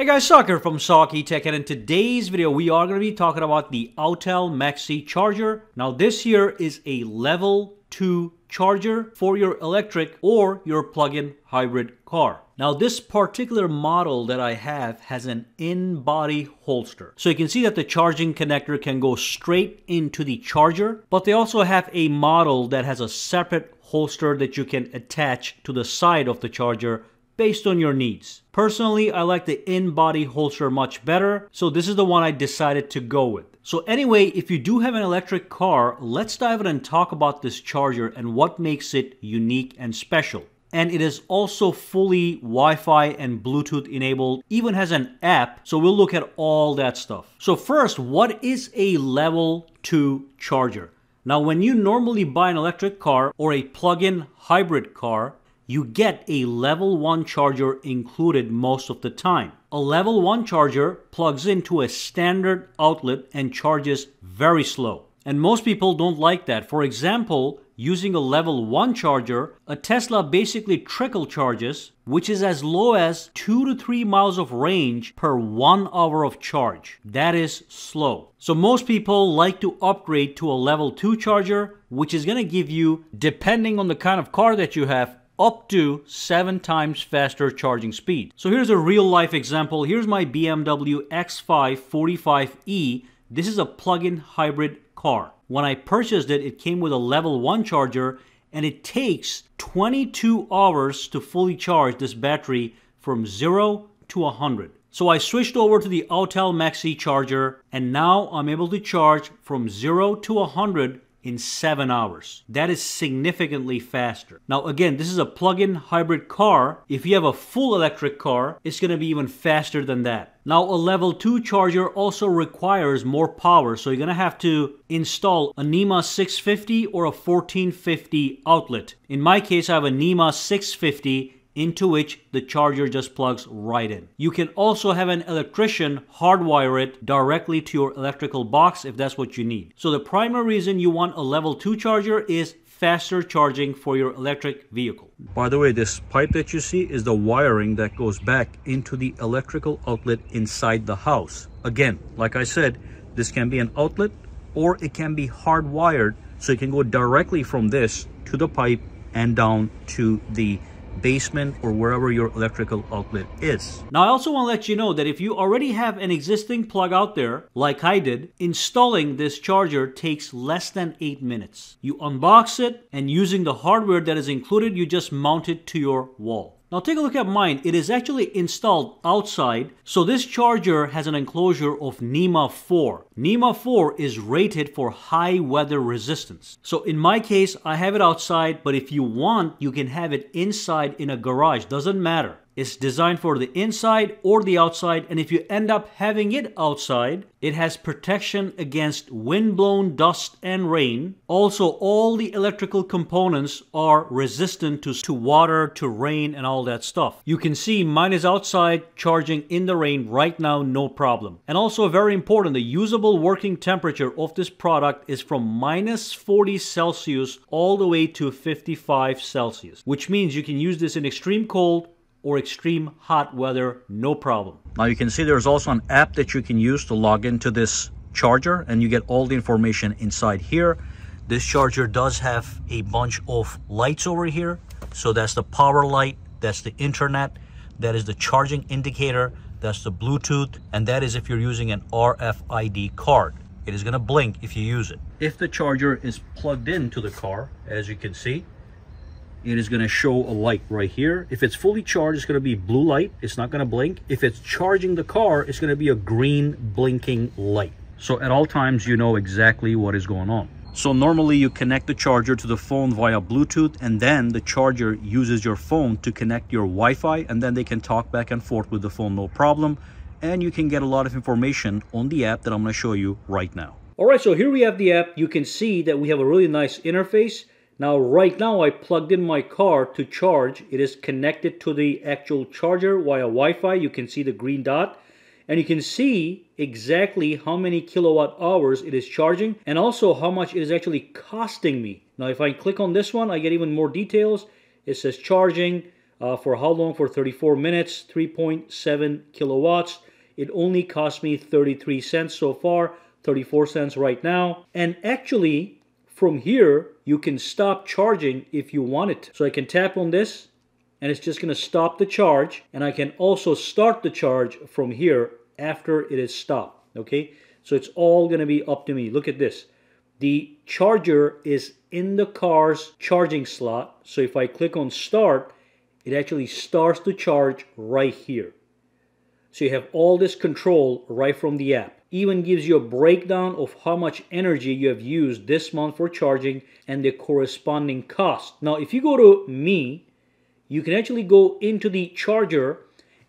Hey guys, Soccer from Saki Tech and in today's video we are going to be talking about the Autel Maxicharger. Now this here is a level 2 charger for your electric or your plug-in hybrid car. Now this particular model that I have has an in-body holster. So you can see that the charging connector can go straight into the charger, but they also have a model that has a separate holster that you can attach to the side of the charger based on your needs. Personally, I like the in-body holster much better, so this is the one I decided to go with. So anyway, if you do have an electric car, let's dive in and talk about this charger and what makes it unique and special. And it is also fully Wi-Fi and Bluetooth enabled, even has an app, so we'll look at all that stuff. So first, what is a level 2 charger? Now when you normally buy an electric car or a plug-in hybrid car, you get a level 1 charger included most of the time. A level 1 charger plugs into a standard outlet and charges very slow. And most people don't like that. For example, using a level 1 charger, a Tesla basically trickle charges, which is as low as 2 to 3 miles of range per 1 hour of charge. That is slow. So most people like to upgrade to a level 2 charger, which is going to give you, depending on the kind of car that you have, up to seven times faster charging speed. So here's a real life example. Here's my BMW X5 45e. This is a plug-in hybrid car. When I purchased it, it came with a level 1 charger and it takes 22 hours to fully charge this battery from 0 to 100. So I switched over to the Autel Maxicharger and now I'm able to charge from 0 to 100 in seven hours. That is significantly faster. Now again, this is a plug-in hybrid car. If you have a full electric car, it's going to be even faster than that. Now a level 2 charger also requires more power, so you're going to have to install a NEMA 6-50 or a 14-50 outlet. In my case, I have a NEMA 6-50 into which the charger just plugs right in. You can also have an electrician hardwire it directly to your electrical box if that's what you need. So the primary reason you want a level 2 charger is faster charging for your electric vehicle. By the way, this pipe that you see is the wiring that goes back into the electrical outlet inside the house. Again, like I said, this can be an outlet or it can be hardwired so it can go directly from this to the pipe and down to the basement or wherever your electrical outlet is. Now I also want to let you know that if you already have an existing plug out there, like I did, installing this charger takes less than 8 minutes. You unbox it and using the hardware that is included, you just mount it to your wall. Now take a look at mine. It is actually installed outside. So this charger has an enclosure of NEMA 4. NEMA 4 is rated for high weather resistance. So in my case, I have it outside, but if you want, you can have it inside in a garage. Doesn't matter. It's designed for the inside or the outside, and if you end up having it outside, it has protection against wind-blown dust and rain. Also, all the electrical components are resistant to, to water, to rain, and all that stuff. You can see mine is outside charging in the rain right now, no problem. And also very important, the usable working temperature of this product is from minus 40 Celsius all the way to 55 Celsius, which means you can use this in extreme cold or extreme hot weather, no problem. Now you can see there's also an app that you can use to log into this charger and you get all the information inside here. This charger does have a bunch of lights over here. So that's the power light, that's the internet, that is the charging indicator, that's the Bluetooth, and that is if you're using an RFID card. It is gonna blink if you use it. If the charger is plugged into the car, as you can see, it is to show a light right here. If it's fully charged, it's to be blue light. It's not to blink. If it's charging the car, it's to be a green blinking light. So at all times, you know exactly what is going on. So normally you connect the charger to the phone via Bluetooth and then the charger uses your phone to connect your Wi-Fi and then they can talk back and forth with the phone no problem. And you can get a lot of information on the app that I'm going to show you right now. All right, so here we have the app. You can see that we have a really nice interface. Now, right now, I plugged in my car to charge. It is connected to the actual charger via Wi-Fi. You can see the green dot. And you can see exactly how many kilowatt hours it is charging and also how much it is actually costing me. Now, if I click on this one, I get even more details. It says charging, Uh, for how long? For 34 minutes, 3.7 kilowatts. It only cost me 33 cents so far, 34 cents right now. And actually, from here, you can stop charging if you want it. So I can tap on this and it's just going to stop the charge. And I can also start the charge from here after it is stopped. Okay, so it's all going to be up to me. Look at this. The charger is in the car's charging slot. So if I click on start, it actually starts to charge right here. So you have all this control right from the app. Even gives you a breakdown of how much energy you have used this month for charging and the corresponding cost. Now, if you go to me, you can actually go into the charger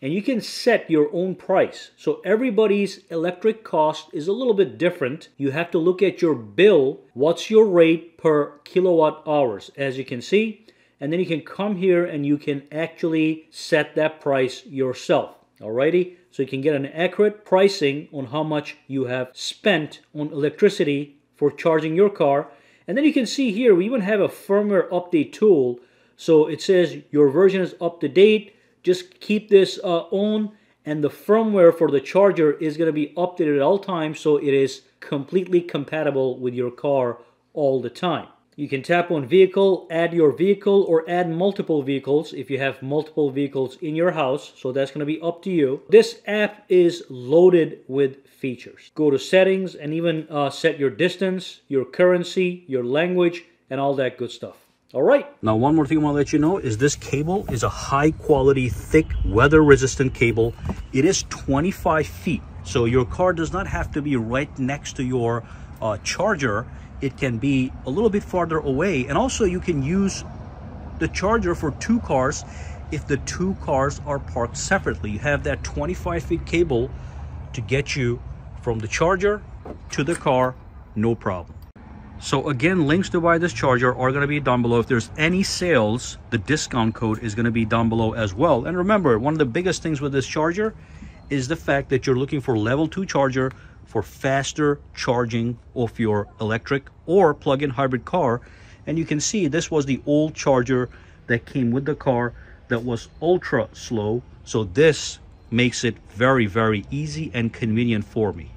and you can set your own price. So everybody's electric cost is a little bit different. You have to look at your bill. What's your rate per kilowatt hours? As you can see, and then you can come here and you can actually set that price yourself. Alrighty, so you can get an accurate pricing on how much you have spent on electricity for charging your car. And then you can see here, we even have a firmware update tool. So it says your version is up to date. Just keep this uh, on and the firmware for the charger is going to be updated at all times so it is completely compatible with your car all the time. You can tap on vehicle, add your vehicle, or add multiple vehicles if you have multiple vehicles in your house. So that's going to be up to you. This app is loaded with features. Go to settings and even uh, set your distance, your currency, your language, and all that good stuff. All right. Now, one more thing I want to let you know is this cable is a high quality, thick, weather resistant cable. It is 25 feet. So your car does not have to be right next to your uh, charger it can be a little bit farther away. And also you can use the charger for two cars if the two cars are parked separately. You have that 25 feet cable to get you from the charger to the car, no problem. So again, links to buy this charger are going to be down below. If there's any sales, the discount code is going to be down below as well. And remember, one of the biggest things with this charger is the fact that you're looking for level 2 charger for faster charging of your electric or plug-in hybrid car. And you can see this was the old charger that came with the car that was ultra slow. So this makes it very, very easy and convenient for me.